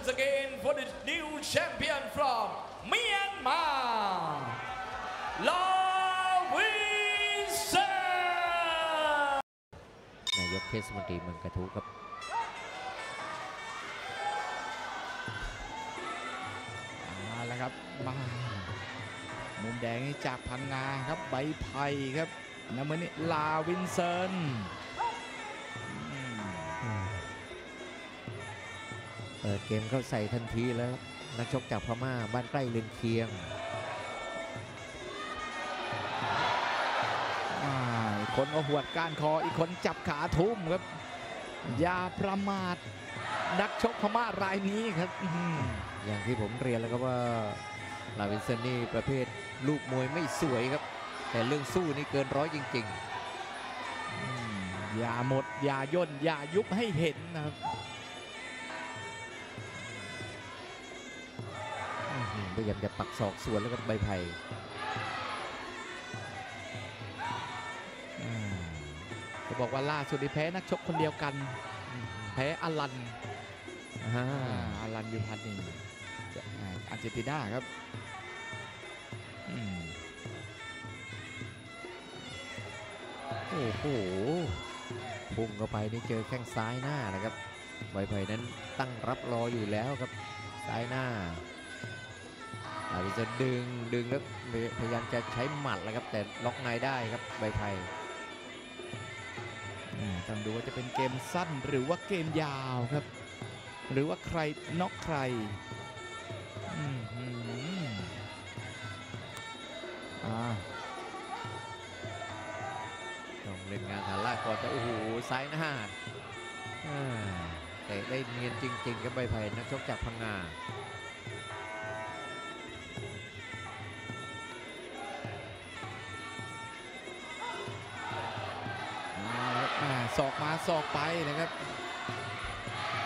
once again for the new champion from Myanmar, La Winson. นายกเทศมนตรีเมืองกระทู้ครับมาแล้วครับมามุมแดงนี่จากพังงาครับใบไผ่ครับน้ำมันนี่ลาวินเซน เปิดเกมเข้าใส่ทันทีแล้วครับนักชกจากพม่าบ้านใกล้เรือนเคียงอ่าอีกคนก็หวดก้านคออีกคนจับขาทุ่มครับอย่าประมาทนักชกพม่ารายนี้ครับอื้อหืออย่างที่ผมเรียนแล้วครับว่าลาวินเซนนี่ประเภทลูกมวยไม่สวยครับ แต่เรื่องสู้นี่เกินร้อยจริงอืมอย่าหมด อย่าย่น อย่ายุบให้เห็นนะครับ พยายามจะปักศอกสวนแล้วก็ใบไผ่อ่าจะบอกว่าล่าสุดที่แพ้นักชกคนเดียวกัน แพ้อลันอ่าอ่าอลันยูพันนี่จากอ่าอาร์เจนตินาครับอืมโอ้โหพุ่งเข้าไปนี่เจอแข้งซ้ายหน้านะครับใบไผ่นั้นตั้งรับรออยู่แล้วครับซ้ายหน้า ลาวินเซนดึงดึงแล้วพยายามจะใช้หมัดแล้วครับ แต่ล็อกในได้ครับใบไผ่อ่าต้องดูว่าจะเป็นเกมสั้นหรือว่าเกมยาวครับ หรือว่าใครน็อกใครอืมหืมอ่าต้องเล่นงานฐานล่างก่อนแต่โอ้โหซ้ายหน้าอ่าเตะได้เนียนจริง ๆ ครับใบไผ่นักชกจากพังงามา อ่าศอกมาศอกไปนะครับ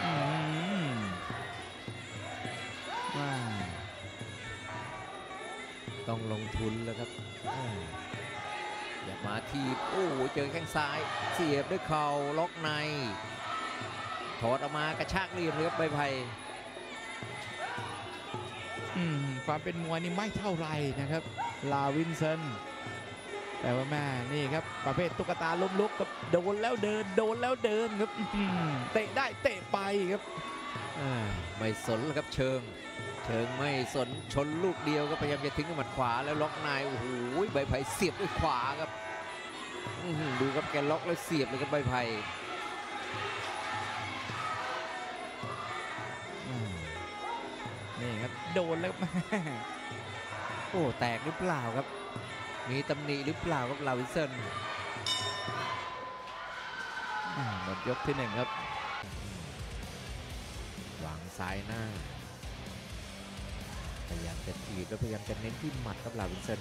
อืมอ่าต้องลงทุนแล้วครับอ่าอย่ามาทีบโอ้โหเจอแข้งซ้าย เสียบด้วยเข่าล็อกใน ถอดออกมากระชากเหลี่ยมเลยครับใบไผ่อืมความเป็นมวยนี่ไม่เท่าไหรนะครับ ลาวินเซน แต่ว่าแม่นี่ครับประเภทตุ๊กตาล้มลุกกับโดนแล้วเดิน โดนแล้วเดินครับอื้อหือเตะได้เตะไปครับอ่าไม่สนแล้วครับเชิง เชิงไม่สนชนลูกเดียวก็พยายามจะทิ้งด้วยหมัดขวาแล้วล็อกในโอ้โหใบไผ่เสียบด้วยขวาครับอื้อหือดูครับแกล็อกแล้วเสียบเลยครับใบไผ่อืมนี่ครับโดนแล้วโอ้แตกหรือเปล่าครับ มีตำหนิหรือเปล่าครับลาวินเซนหมดยกที่หนึ่งครับวางซ้ายหน้า พยายามจะถีบแล้วพยายามจะเน้นที่หมัดครับลาวินเซน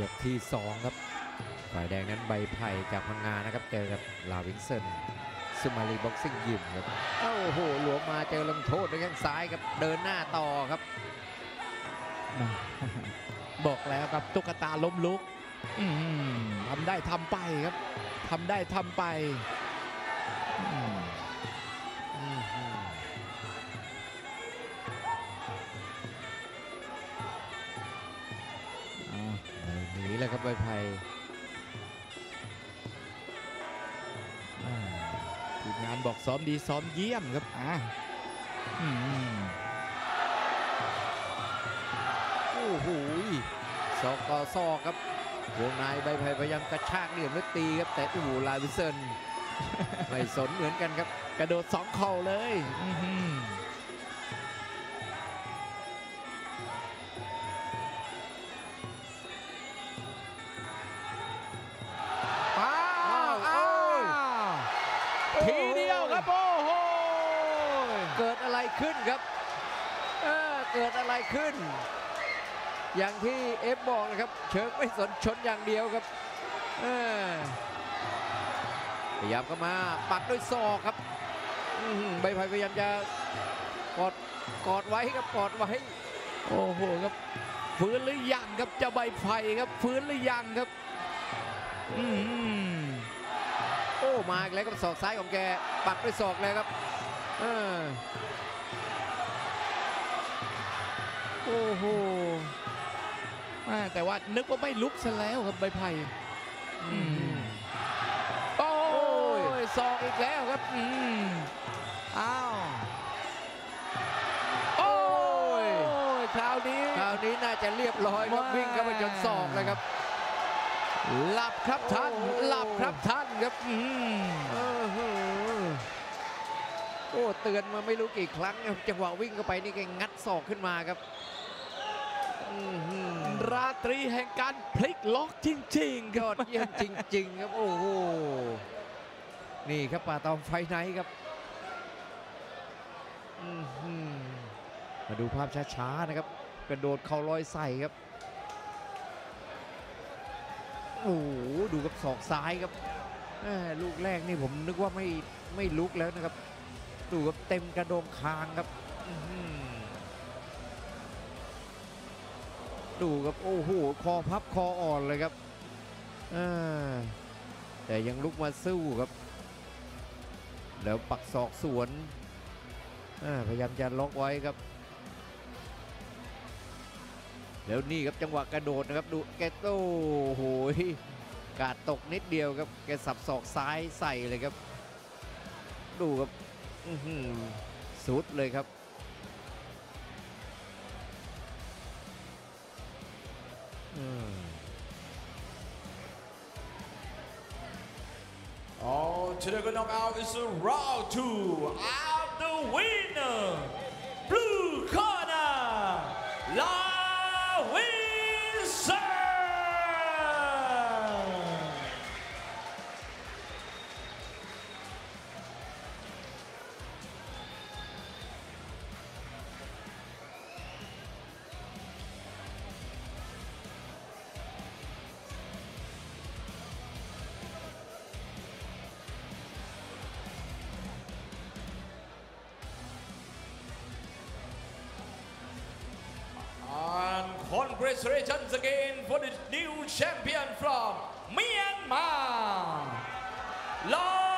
ยกที่ 2 ครับ ฝ่ายแดงนั้นใบไผ่จากพังงานะครับ เจอกับลาวินเซนซูมารีบ็อกซิ่งยิมครับโอ้โหหลวมมาเจอลงโทษด้วยแข้งซ้ายครับเดินหน้าต่อครับ บอกแล้วครับตุ๊กตาล้มลุกทำได้ทำไปครับทำได้ทำไป ไม่หนีเลยครับใบไผ่อ่าทีมงานบอกซ้อมดีซ้อมเยี่ยมครับอ่าอืมโอ้โหศอกต่อศอกครับวงในใบไผ่พยายามกระชากเหลี่ยมแล้วตีครับแต่โอ้โหลาวินเซนไม่สนเหมือนกันครับ กระโดดสองเข่าเลย ทีเดียวครับโอ้โหเกิดอะไรขึ้นครับเออเกิดอะไรขึ้น อย่างที่เอฟบอกนะครับเชิงไม่สนชนอย่างเดียวครับพยายามเข้ามาปักด้วยศอกครับใบไผ่พยายามจะกอดกอดไว้ครับกอดไว้ โอ้โหครับฟื้นหรือยังครับจะใบไผ่ครับฟื้นหรือยังครับ อื มาอีกแล้วกับศอกซ้ายของแกปักด้วยศอกเลยครับเออโอ้โหแม่แต่ว่านึกว่าไม่ลุกซะแล้วครับใบไผ่อืมโอ้ยศอกอีกแล้วครับอืมอ้าวโอ้ยคราวนี้คราวนี้น่าจะเรียบร้อยครับว้าวิ่งเข้าไปจนศอกเลยครับ หลับครับท่านโอ้โหหลับครับท่านครับอืมเออหือโอ้เตือนมาไม่รู้กี่ครั้งครับจังหวะวิ่งเข้าไปนี่แกงัดศอกขึ้นมาครับอื้อหือราตรีแห่งการพลิกล็อกจริงๆคยรัอบดเยี่ยมจริง ๆ ครับโอ้โหนี่ครับป่าตองไฟไนท์ครับอื้อหือมาดูภาพช้าๆนะครับ กระโดดเข่าลอยใส่ครับ โอ้ดูกับศอกซ้ายครับลูกแรกนี่ผมนึกว่าไม่ไม่ลุกแล้วนะครับ ดูกับเต็มกระโดงคางครับดูครับโอ้โหคอพับคออ่อนเลยครับแต่ยังลุกมาสู้ครับ แล้วปักศอกสวนพยายามจะล็อกไว้ครับ แล้วนี่ครับจังหวะกระโดดนะครับดูแกโต้โหยกาดตกนิดเดียวครับแกสับศอกซ้ายใส่เลยครับ ดูครับอื้อหือสุดเลยครับอืม Oh, today the knockout is round two. Out the winner, Congratulations again for the new champion from Myanmar, Long.